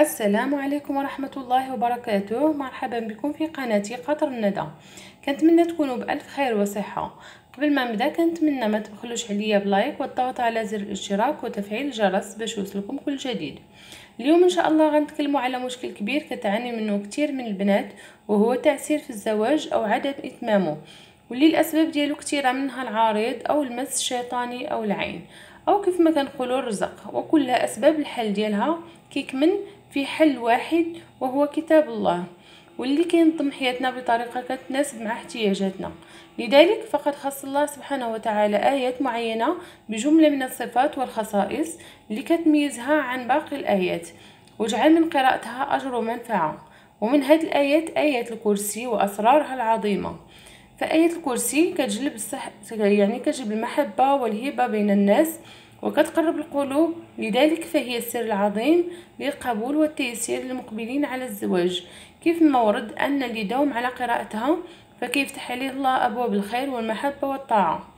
السلام عليكم ورحمة الله وبركاته. مرحبا بكم في قناتي قطر الندى. كنتمنى تكونوا بألف خير وصحة. قبل ما نبدأ كنتمنى ما تبخلوش عليا بلايك والضغط على زر الاشتراك وتفعيل الجرس باش يوصلكم كل جديد. اليوم إن شاء الله غنتكلموا على مشكل كبير كتعاني منه كثير من البنات وهو تعسير في الزواج أو عدم إتمامه. واللي الاسباب ديالو كثيره منها العارض أو المس الشيطاني أو العين. أو كيف ما كنقولوا الرزق. وكلها أسباب الحل ديالها كيكمن في حل واحد وهو كتاب الله. واللي كينظم حياتنا بطريقة كتناسب مع احتياجاتنا. لذلك فقد خص الله سبحانه وتعالى آيات معينة بجملة من الصفات والخصائص اللي كتميزها عن باقي الآيات. وجعل من قراءتها أجر ومنفعة. ومن هذه الآيات آية الكرسي وأسرارها العظيمة. فآية الكرسي كتجلب الصح... يعني كتجلب المحبة والهبة بين الناس وكتقرب القلوب. لذلك فهي السر العظيم للقبول والتيسير للمقبلين على الزواج. كيف ما ورد أن اللي داوم على قراءتها فكيفتح عليه الله أبواب الخير والمحبة والطاعة؟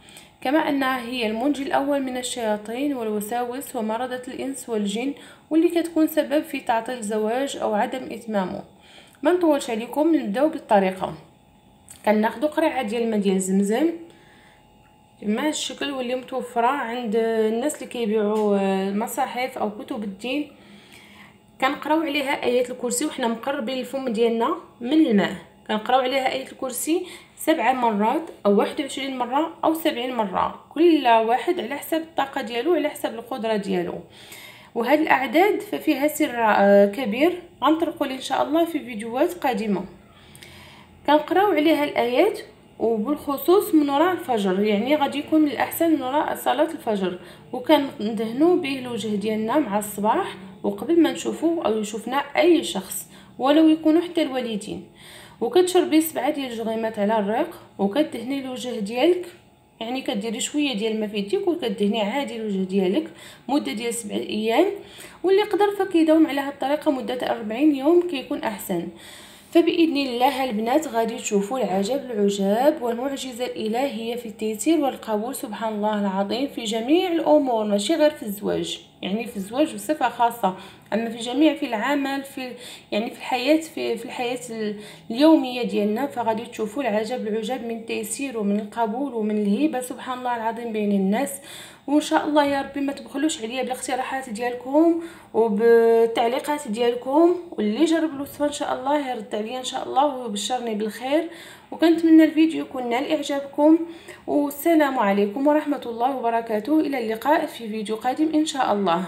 كما أنها هي المنجي الأول من الشياطين والوساوس ومرضة الإنس والجن واللي كتكون سبب في تعطيل الزواج أو عدم إتمامه. ما نطولش عليكم نبداو بالطريقة كناخدو قرعة ديال الماء ديال زمزم. مع الشكل واللي متوفرة عند الناس اللي كيبيعوا المصاحف أو كتب الدين. كنقراو عليها آيات الكرسي وحنا مقربين الفم ديالنا من الماء. كنقراو عليها آية الكرسي سبع مرات أو واحد وعشرين مرة أو سبعين مرة. كل واحد على حسب الطاقة ديالو على حسب القدرة ديالو. وهاد الأعداد ففيها سر كبير. غنطرقوا إن شاء الله في فيديوهات قادمة. كنقراو عليها الآيات وبالخصوص من وراء الفجر يعني غادي يكون من الأحسن من وراء صلاة الفجر. وكندهنوا به الوجه ديالنا مع الصباح وقبل ما نشوفو أو يشوفنا أي شخص ولو يكونوا حتى الوالدين. وكتشربي سبعة ديال الجغيمات على الريق وكدهني الوجه ديالك يعني كديري شوية ديال الماء في يديك وكدهني عادي الوجه ديالك مدة ديال سبع أيام. واللي يقدر فكيداوم على هذه الطريقة مدة 40 يوم كيكون أحسن. فبإذن الله البنات غادي تشوفوا العجب العجاب والمعجزة الإلهية في التيسير والقبول سبحان الله العظيم في جميع الأمور ماشي غير في الزواج. يعني في الزواج بصفة خاصة. أما في جميع في العمل في يعني في الحياة في, في الحياة اليومية ديالنا فغادي تشوفوا العجب العجاب من التيسير ومن القبول ومن الهبة سبحان الله العظيم بين الناس. وإن شاء الله يا ربي ما تبخلوش عليا بالاقتراحات ديالكم وبالتعليقات ديالكم واللي جرب الوصفه إن شاء الله يرد عليا إن شاء الله ويبشرني بالخير. وكنتمنى الفيديو يكون نال اعجابكم والسلام عليكم ورحمة الله وبركاته. إلى اللقاء في فيديو قادم إن شاء الله.